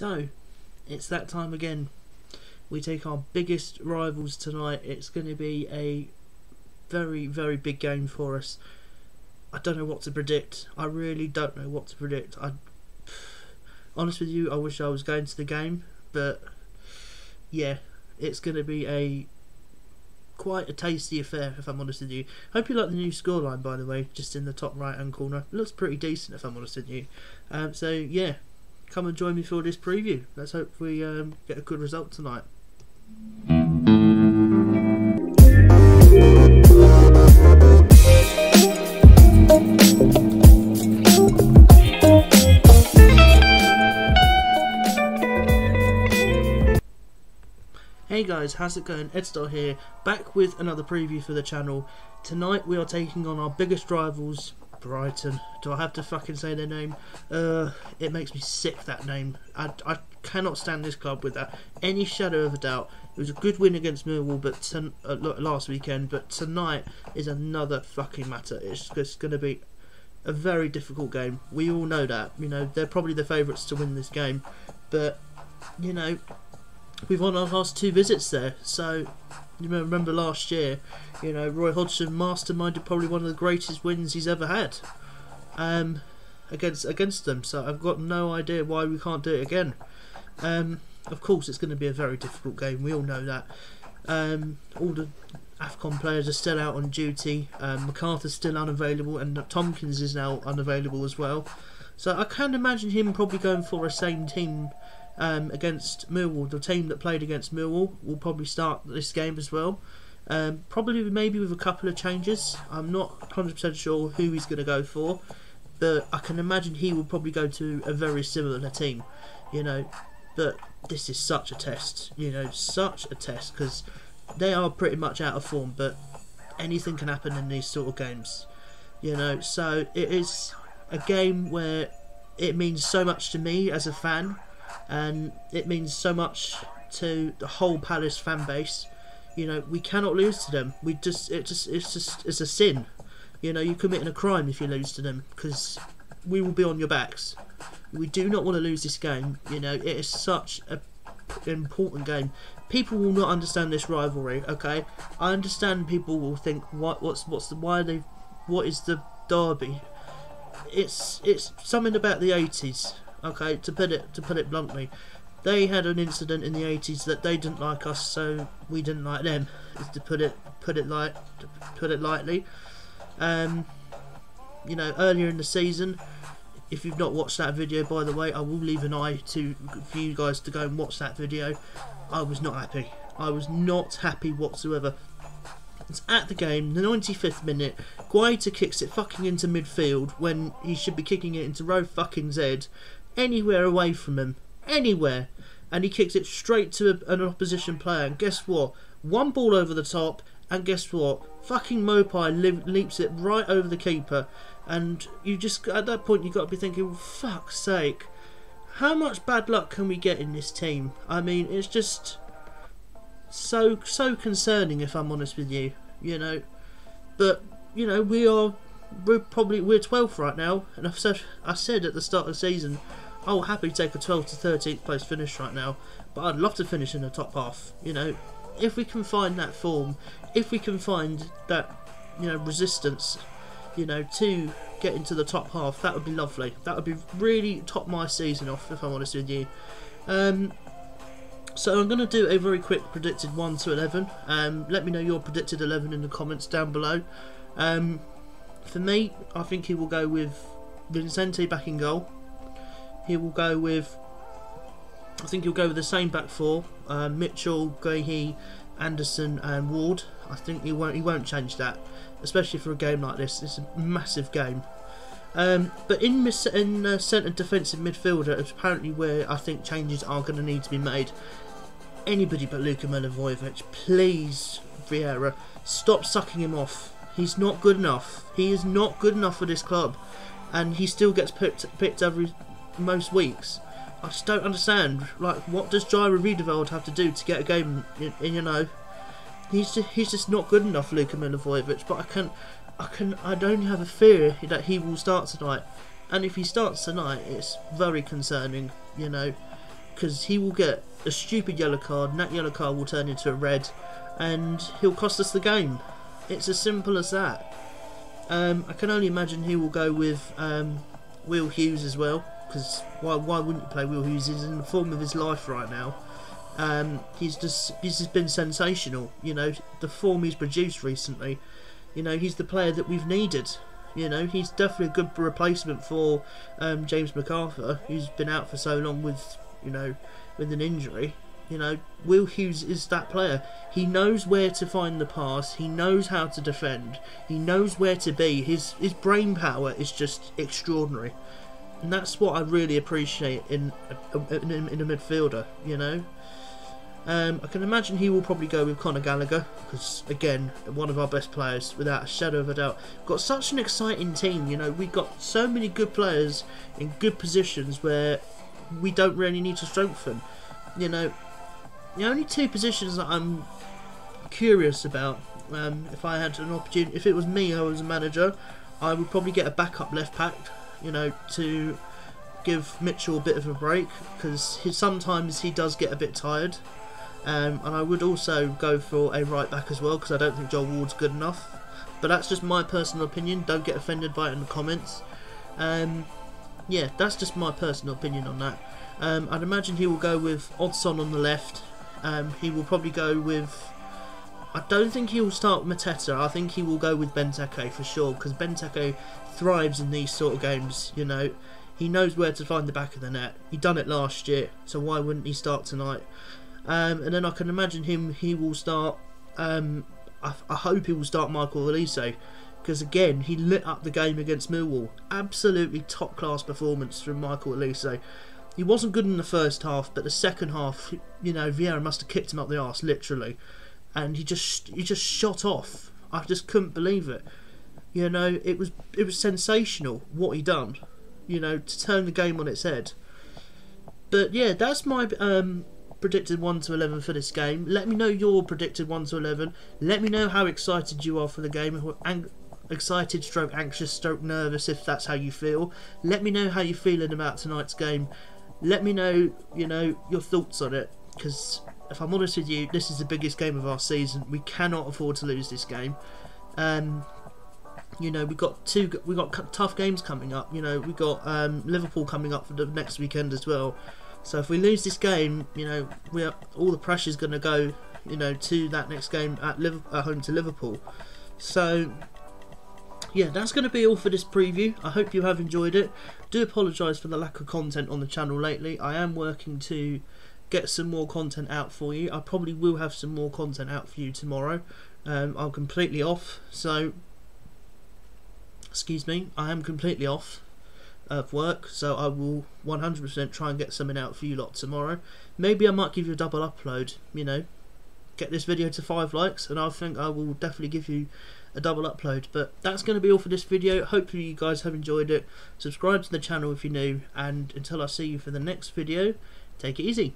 So, it's that time again. We take our biggest rivals tonight. It's going to be a very, very big game for us. I don't know what to predict. I really don't know what to predict. I, honest with you, I wish I was going to the game, but yeah, it's going to be a quite a tasty affair, if I'm honest with you. Hope you like the new scoreline, by the way, just in the top right hand corner. Looks pretty decent, if I'm honest with you. Um, so yeah, come and join me for this preview. Let's hope we um, get a good result tonight. Hey guys, how's it going? Edstar here, back with another preview for the channel. Tonight we are taking on our biggest rivals, Brighton. Do I have to fucking say their name? Uh, it makes me sick, that name. I, I cannot stand this club with that. Any shadow of a doubt. It was a good win against Millwall but ten, uh, last weekend, but tonight is another fucking matter. It's, it's going to be a very difficult game. We all know that. You know, they're probably the favourites to win this game. But, you know, we've won our last two visits there. So you remember last year, you know, Roy Hodgson masterminded probably one of the greatest wins he's ever had um, against against them. So I've got no idea why we can't do it again. Um, of course, it's going to be a very difficult game. We all know that. Um, all the AFCON players are still out on duty. Um, McArthur's still unavailable, and Tomkins is now unavailable as well. So I can imagine him probably going for a same team um, against Millwall. The team that played against Millwall will probably start this game as well. Um, probably maybe with a couple of changes. I'm not 100% sure who he's going to go for, but I can imagine he will probably go to a very similar team, you know. But this is such a test, you know, such a test because they are pretty much out of form, but anything can happen in these sort of games, you know. So it is a game where it means so much to me as a fan and it means so much to the whole Palace fan base. You know, we cannot lose to them. We just, it just, it's just, it's a sin. You know, you're committing a crime if you lose to them because we will be on your backs. We do not want to lose this game. You know, it is such a important game. People will not understand this rivalry. Okay, I understand people will think, what, what's, what's the, why they, what is the derby? It's, it's something about the 80s. Okay, to put it to put it bluntly, they had an incident in the 80s that they didn't like us, so we didn't like them. To put it put it to put it lightly. Um, you know, earlier in the season, if you've not watched that video, by the way, I will leave an eye to for you guys to go and watch that video. I was not happy. I was not happy whatsoever. It's at the game, the 95th minute. Guaita kicks it fucking into midfield when he should be kicking it into row fucking Z anywhere away from him, anywhere, and he kicks it straight to an opposition player. And guess what? One ball over the top, and guess what? Fucking Maupay leaps it right over the keeper, and you just at that point you've got to be thinking, fuck's sake, how much bad luck can we get in this team? I mean, it's just so so concerning if I'm honest with you, you know. But you know, we are we're probably we're 12th right now, and I've said I said at the start of the season I will happily take a 12th to 13th place finish right now, but I'd love to finish in the top half. You know, if we can find that form, if we can find that, you know, resistance, you know, to get into the top half, that would be lovely. That would be really top my season off, if I'm honest with you. Um, so I'm going to do a very quick predicted 1 to 11. Um, let me know your predicted 11 in the comments down below. Um, for me, I think he will go with Vicente back in goal he will go with. I think he'll go with the same back four: uh, Mitchell, Guehi, Andersen, and Ward. I think he won't. He won't change that, especially for a game like this. It's a massive game. Um, but in in uh, centre defensive midfielder is apparently where I think changes are going to need to be made. Anybody but Luka Milivojevic, please, Vieira, stop sucking him off. He's not good enough. He is not good enough for this club, and he still gets picked picked every most weeks. I just don't understand. Like, what does Jairo Riedewald have to do to get a game? In, in, you know, he's just, he's just not good enough, Luka Milivojevic. But I can, I can, I don't have a fear that he will start tonight. And if he starts tonight, it's very concerning. You know, because he will get a stupid yellow card, and that yellow card will turn into a red, and he'll cost us the game. It's as simple as that. Um, I can only imagine he will go with um, Will Hughes as well, because why, why wouldn't you play Will Hughes? He's in the form of his life right now. Um, he's just he's just been sensational. You know the form he's produced recently. You know he's the player that we've needed. You know he's definitely a good replacement for um, James McArthur, who's been out for so long with you know with an injury. You know, Will Hughes is that player. He knows where to find the pass. He knows how to defend. He knows where to be. His his brain power is just extraordinary, and that's what I really appreciate in in, in a midfielder. You know, um, I can imagine he will probably go with Conor Gallagher because again, one of our best players without a shadow of a doubt. Got such an exciting team. You know, we've got so many good players in good positions where we don't really need to strengthen. You know, the only two positions that I'm curious about, um, if I had an opportunity, if it was me I was a manager, I would probably get a backup left back, you know, to give Mitchell a bit of a break because sometimes he does get a bit tired. Um, and I would also go for a right back as well because I don't think Joel Ward's good enough. But that's just my personal opinion. Don't get offended by it in the comments. Um, yeah, that's just my personal opinion on that. Um, I'd imagine he will go with Odsonne on the left, um, he will probably go with. I don't think he will start with Mateta. I think he will go with Benteke for sure because Benteke thrives in these sort of games. You know, he knows where to find the back of the net. He done it last year, so why wouldn't he start tonight? Um, and then I can imagine him. He will start. Um, I, I, hope he will start Michael Olise because again he lit up the game against Millwall. Absolutely top class performance from Michael Olise he wasn't good in the first half, but the second half, you know, Vieira must have kicked him up the arse, literally, and he just he just shot off. I just couldn't believe it. You know, it was it was sensational what he done. You know, to turn the game on its head. But yeah, that's my um, predicted one to eleven for this game. Let me know your predicted one to eleven. Let me know how excited you are for the game. Excited, stroke anxious, stroke nervous, if that's how you feel. Let me know how you're feeling about tonight's game let me know, you know, your thoughts on it. Because if I'm honest with you, this is the biggest game of our season. We cannot afford to lose this game. Um, you know, we've got two, we've got tough games coming up. You know, we've got um, Liverpool coming up for the next weekend as well. So if we lose this game, you know, we are, all the pressure's going to go, you know, to that next game at, at home to Liverpool. So yeah, that's going to be all for this preview. I hope you have enjoyed it. Do apologise for the lack of content on the channel lately. I am working to get some more content out for you. I probably will have some more content out for you tomorrow. Um, I'm completely off, so excuse me, I am completely off of work, so I will 100% try and get something out for you lot tomorrow. Maybe I might give you a double upload, you know, get this video to 5 likes, and I think I will definitely give you a double upload. But that's going to be all for this video. Hopefully you guys have enjoyed it. Subscribe to the channel if you're new. And until I see you for the next video, take it easy.